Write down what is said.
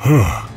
Huh.